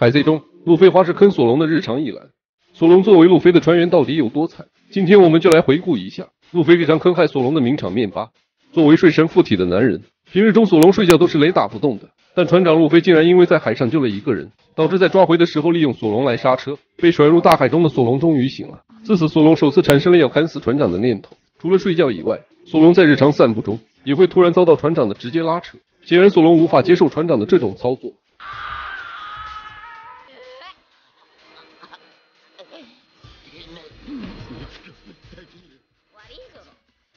海贼中，路飞花式坑索隆的日常一览。索隆作为路飞的船员到底有多惨？今天我们就来回顾一下路飞日常坑害索隆的名场面吧。作为睡神附体的男人，平日中索隆睡觉都是雷打不动的，但船长路飞竟然因为在海上救了一个人，导致在抓回的时候利用索隆来刹车，被甩入大海中的索隆终于醒了。自此，索隆首次产生了要砍死船长的念头。除了睡觉以外，索隆在日常散步中也会突然遭到船长的直接拉扯。显然，索隆无法接受船长的这种操作。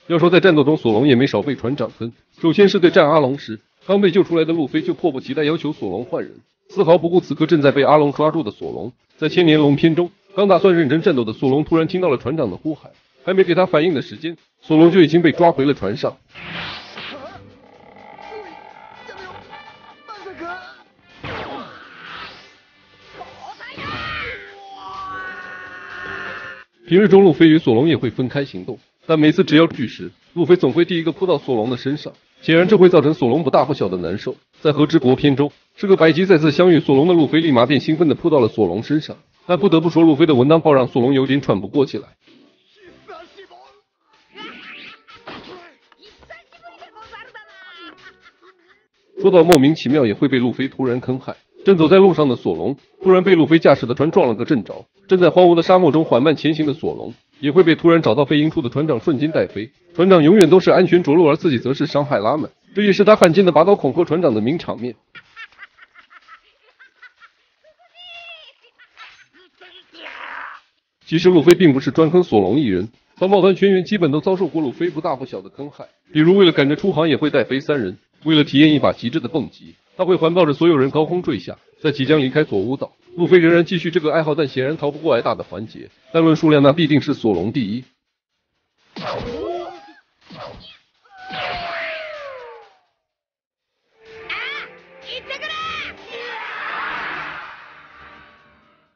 要说在战斗中，索隆也没少被船长坑。首先是对战阿龙时，刚被救出来的路飞就迫不及待要求索隆换人，丝毫不顾此刻正在被阿龙抓住的索隆。在千年龙篇中，刚打算认真战斗的索隆突然听到了船长的呼喊，还没给他反应的时间，索隆就已经被抓回了船上。平日中，路飞与索隆也会分开行动。但每次只要聚时，路飞总会第一个扑到索隆的身上，显然这会造成索隆不大不小的难受。在和之国篇中，这个百级再次相遇索隆的路飞，立马便兴奋地扑到了索隆身上。但不得不说，路飞的文当炮让索隆有点喘不过气来。说到莫名其妙也会被路飞突然坑害，正走在路上的索隆，突然被路飞驾驶的船撞了个正着。正在荒芜的沙漠中缓慢前行的索隆。也会被突然找到飞鹰处的船长瞬间带飞。船长永远都是安全着陆，而自己则是伤害拉满。这也是他罕见的拔刀恐吓船长的名场面。其实路飞并不是专坑索隆一人，防暴团全员基本都遭受过路飞不大不小的坑害。比如为了赶着出航，也会带飞三人；为了体验一把极致的蹦极，他会环抱着所有人高空坠下。在即将离开索乌岛。路飞仍然继续这个爱好，但显然逃不过挨打的环节。但论数量，那必定是索隆第一。